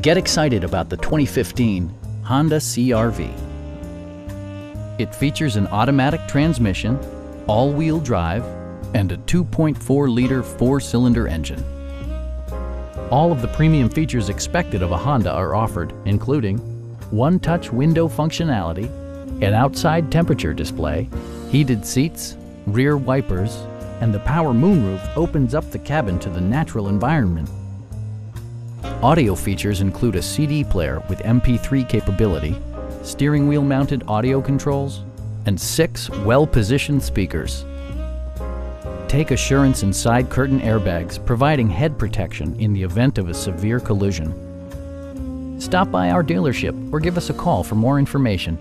Get excited about the 2015 Honda CRV. It features an automatic transmission, all-wheel drive, and a 2.4-liter four-cylinder engine. All of the premium features expected of a Honda are offered, including one-touch window functionality, an outside temperature display, heated seats, rear wipers, and the power moonroof opens up the cabin to the natural environment. Audio features include a CD player with MP3 capability, steering wheel mounted audio controls, and six well-positioned speakers. Take assurance in side curtain airbags, providing head protection in the event of a severe collision. Stop by our dealership or give us a call for more information.